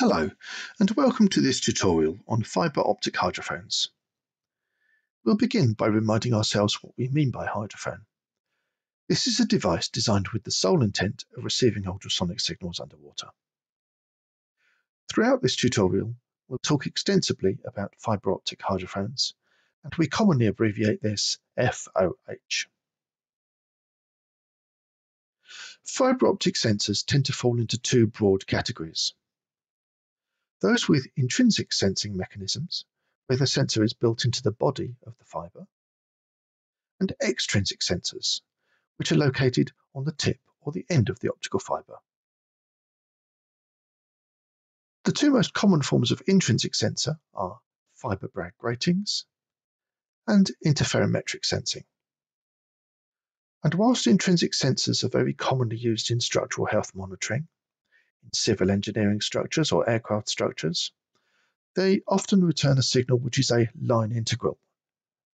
Hello, and welcome to this tutorial on fibre optic hydrophones. We'll begin by reminding ourselves what we mean by hydrophone. This is a device designed with the sole intent of receiving ultrasonic signals underwater. Throughout this tutorial, we'll talk extensively about fibre optic hydrophones, and we commonly abbreviate this FOH. Fibre optic sensors tend to fall into two broad categories. Those with intrinsic sensing mechanisms, where the sensor is built into the body of the fibre, and extrinsic sensors, which are located on the tip or the end of the optical fibre. The two most common forms of intrinsic sensor are fibre Bragg gratings and interferometric sensing. And whilst intrinsic sensors are very commonly used in structural health monitoring, in civil engineering structures or aircraft structures, they often return a signal which is a line integral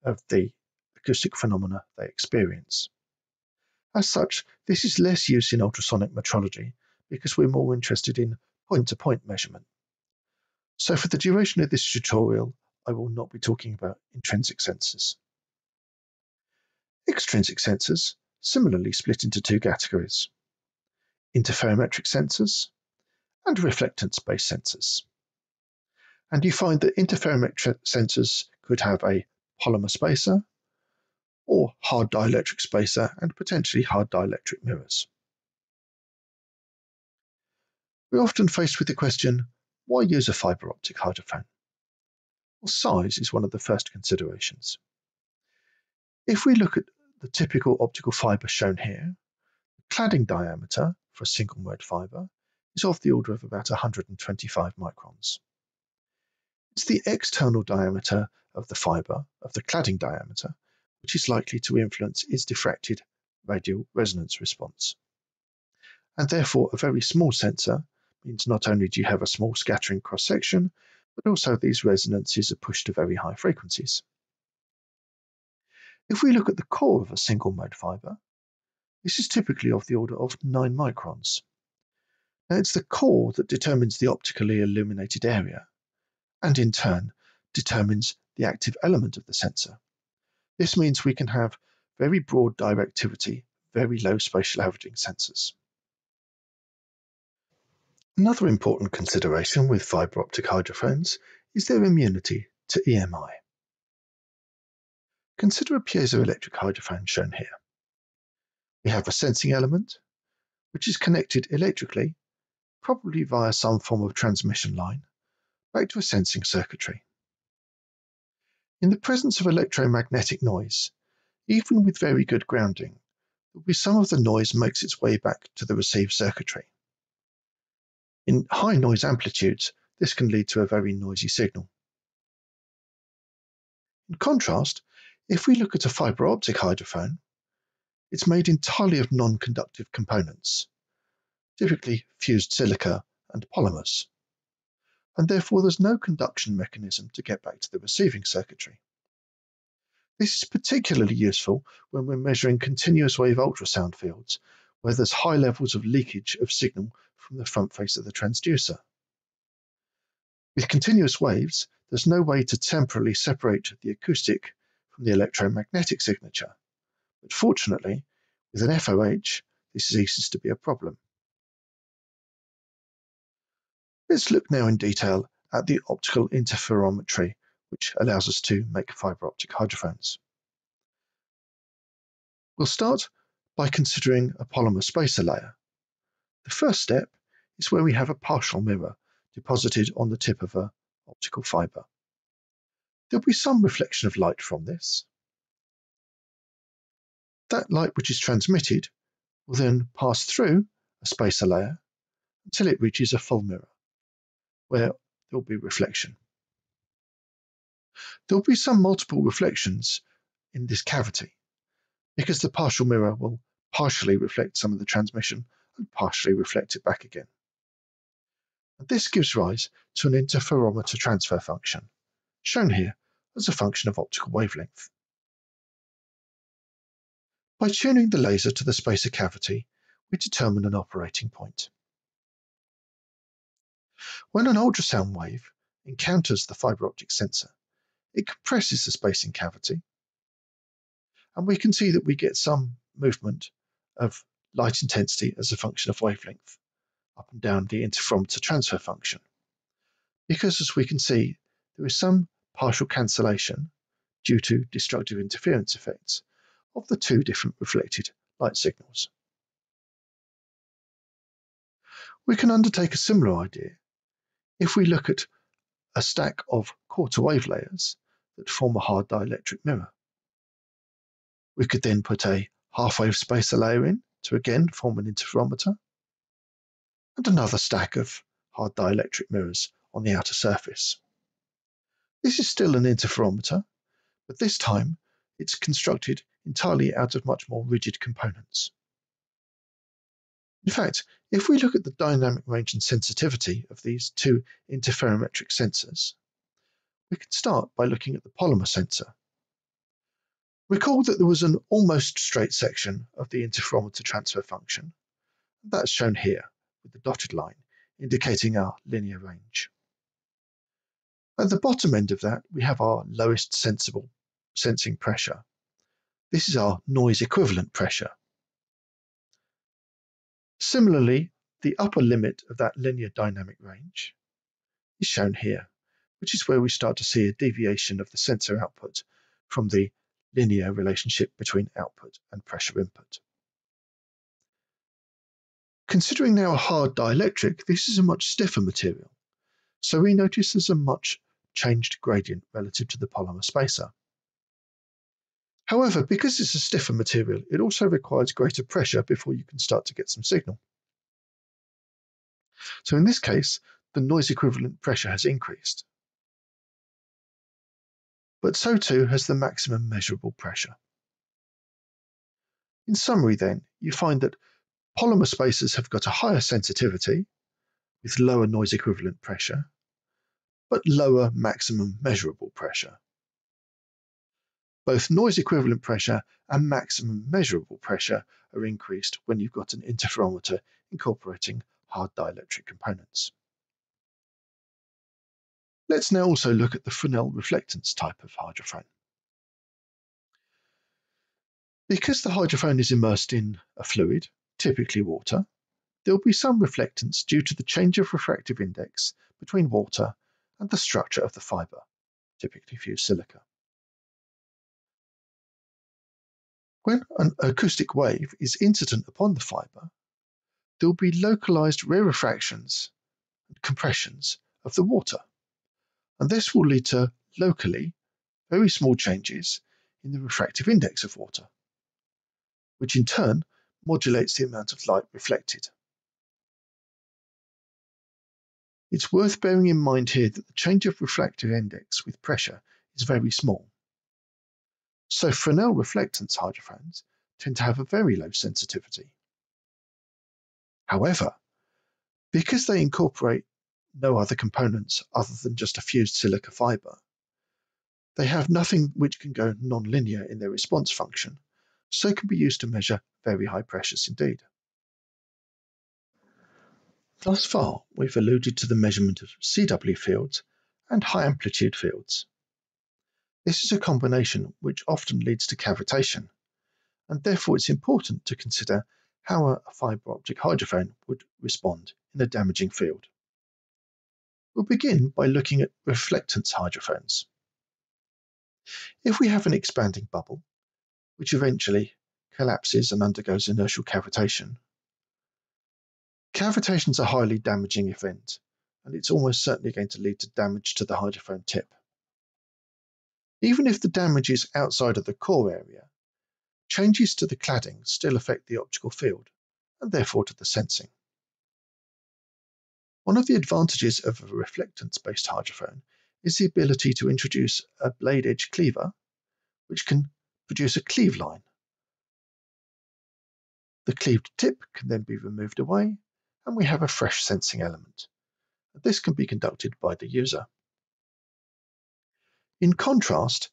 of the acoustic phenomena they experience. As such, this is less used in ultrasonic metrology because we're more interested in point-to-point -point measurement. So for the duration of this tutorial, I will not be talking about intrinsic sensors. Extrinsic sensors similarly split into two categories. Interferometric sensors and reflectance-based sensors. And you find that interferometric sensors could have a polymer spacer or hard dielectric spacer and potentially hard dielectric mirrors. We're often faced with the question, why use a fibre optic hydrophone? Well, size is one of the first considerations. If we look at the typical optical fibre shown here, the cladding diameter for a single mode fibre is of the order of about 125 microns. It's the external diameter of the fibre, of the cladding diameter, which is likely to influence its diffracted radial resonance response. And therefore, a very small sensor means not only do you have a small scattering cross section, but also these resonances are pushed to very high frequencies. If we look at the core of a single mode fibre, this is typically of the order of 9 microns. Now, it's the core that determines the optically illuminated area, and in turn determines the active element of the sensor. This means we can have very broad directivity, very low spatial averaging sensors. Another important consideration with fibre optic hydrophones is their immunity to EMI. Consider a piezoelectric hydrophone shown here. We have a sensing element, which is connected electrically probably via some form of transmission line, back to a sensing circuitry. In the presence of electromagnetic noise, even with very good grounding, there will be some of the noise makes its way back to the received circuitry. In high noise amplitudes, this can lead to a very noisy signal. In contrast, if we look at a fibre optic hydrophone, it's made entirely of non-conductive components, typically fused silica and polymers, and therefore there's no conduction mechanism to get back to the receiving circuitry. This is particularly useful when we're measuring continuous wave ultrasound fields, where there's high levels of leakage of signal from the front face of the transducer. With continuous waves, there's no way to temporarily separate the acoustic from the electromagnetic signature, but fortunately, with an FOH, this ceases to be a problem. Let's look now in detail at the optical interferometry, which allows us to make fibre optic hydrophones. We'll start by considering a polymer spacer layer. The first step is where we have a partial mirror deposited on the tip of an optical fibre. There'll be some reflection of light from this. That light which is transmitted will then pass through a spacer layer until it reaches a full mirror where there'll be reflection. There'll be some multiple reflections in this cavity because the partial mirror will partially reflect some of the transmission and partially reflect it back again. And this gives rise to an interferometer transfer function, shown here as a function of optical wavelength. By tuning the laser to the spacer cavity, we determine an operating point. When an ultrasound wave encounters the fibre optic sensor, it compresses the spacing cavity, and we can see that we get some movement of light intensity as a function of wavelength up and down the interferometer transfer function. Because as we can see, there is some partial cancellation due to destructive interference effects of the two different reflected light signals. We can undertake a similar idea if we look at a stack of quarter wave layers that form a hard dielectric mirror. We could then put a half wave spacer layer in to again form an interferometer, and another stack of hard dielectric mirrors on the outer surface. This is still an interferometer, but this time it's constructed entirely out of much more rigid components. In fact, if we look at the dynamic range and sensitivity of these two interferometric sensors, we can start by looking at the polymer sensor. Recall that there was an almost straight section of the interferometer transfer function. That's shown here with the dotted line indicating our linear range. At the bottom end of that, we have our lowest sensible sensing pressure. This is our noise equivalent pressure. Similarly, the upper limit of that linear dynamic range is shown here, which is where we start to see a deviation of the sensor output from the linear relationship between output and pressure input. Considering now a hard dielectric, this is a much stiffer material, so we notice there's a much changed gradient relative to the polymer spacer. However, because it's a stiffer material, it also requires greater pressure before you can start to get some signal. So in this case, the noise equivalent pressure has increased. But so too has the maximum measurable pressure. In summary then, you find that polymer spacers have got a higher sensitivity with lower noise equivalent pressure, but lower maximum measurable pressure. Both noise equivalent pressure and maximum measurable pressure are increased when you've got an interferometer incorporating hard dielectric components. Let's now also look at the Fresnel reflectance type of hydrophone. Because the hydrophone is immersed in a fluid, typically water, there will be some reflectance due to the change of refractive index between water and the structure of the fibre, typically fused silica. When an acoustic wave is incident upon the fibre, there will be localized rarefactions and compressions of the water. And this will lead to locally very small changes in the refractive index of water, which in turn modulates the amount of light reflected. It's worth bearing in mind here that the change of refractive index with pressure is very small. So Fresnel reflectance hydrophones tend to have a very low sensitivity. However, because they incorporate no other components other than just a fused silica fiber, they have nothing which can go nonlinear in their response function, so can be used to measure very high pressures indeed. Thus far, we've alluded to the measurement of CW fields and high amplitude fields. This is a combination which often leads to cavitation, and therefore it's important to consider how a fibre optic hydrophone would respond in a damaging field. We'll begin by looking at reflectance hydrophones. If we have an expanding bubble, which eventually collapses and undergoes inertial cavitation, cavitation is a highly damaging event, and it's almost certainly going to lead to damage to the hydrophone tip. Even if the damage is outside of the core area, changes to the cladding still affect the optical field, and therefore to the sensing. One of the advantages of a reflectance-based hydrophone is the ability to introduce a blade edge cleaver, which can produce a cleave line. The cleaved tip can then be removed away, and we have a fresh sensing element. This can be conducted by the user. In contrast,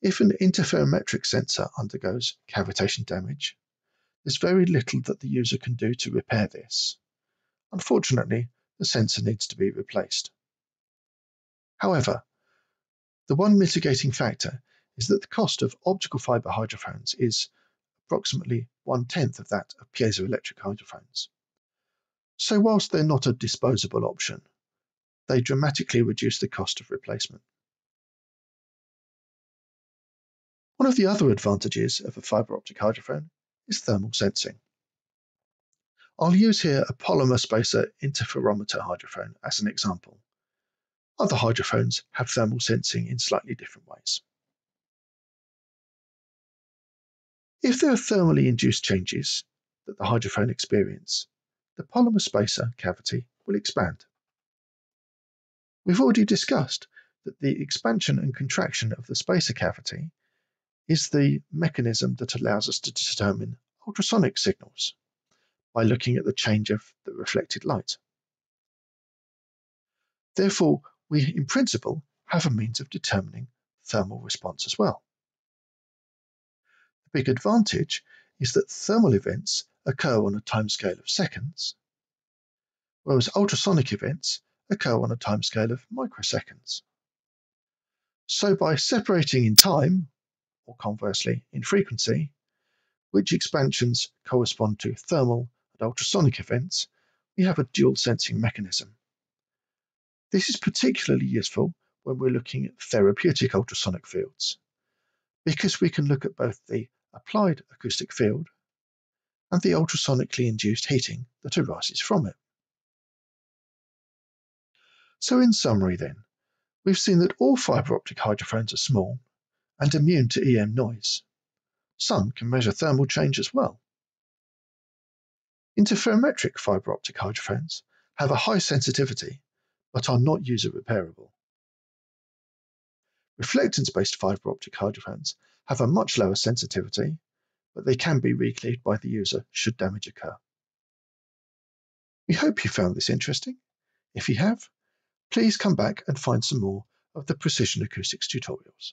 if an interferometric sensor undergoes cavitation damage, there's very little that the user can do to repair this. Unfortunately, the sensor needs to be replaced. However, the one mitigating factor is that the cost of optical fiber hydrophones is approximately one-tenth of that of piezoelectric hydrophones. So whilst they're not a disposable option, they dramatically reduce the cost of replacement. One of the other advantages of a fiber optic hydrophone is thermal sensing. I'll use here a polymer spacer interferometer hydrophone as an example. Other hydrophones have thermal sensing in slightly different ways. If there are thermally induced changes that the hydrophone experience, the polymer spacer cavity will expand. We've already discussed that the expansion and contraction of the spacer cavity is the mechanism that allows us to determine ultrasonic signals by looking at the change of the reflected light. Therefore, we in principle have a means of determining thermal response as well. The big advantage is that thermal events occur on a timescale of seconds, whereas ultrasonic events occur on a timescale of microseconds. So by separating in time, or conversely in frequency, which expansions correspond to thermal and ultrasonic events, we have a dual sensing mechanism. This is particularly useful when we're looking at therapeutic ultrasonic fields, because we can look at both the applied acoustic field and the ultrasonically induced heating that arises from it. So in summary then, we've seen that all fibre optic hydrophones are small and immune to EM noise. Some can measure thermal change as well. Interferometric fibre optic hydrophones have a high sensitivity but are not user repairable. Reflectance-based fibre optic hydrophones have a much lower sensitivity, but they can be recleaved by the user should damage occur. We hope you found this interesting. If you have, please come back and find some more of the Precision Acoustics tutorials.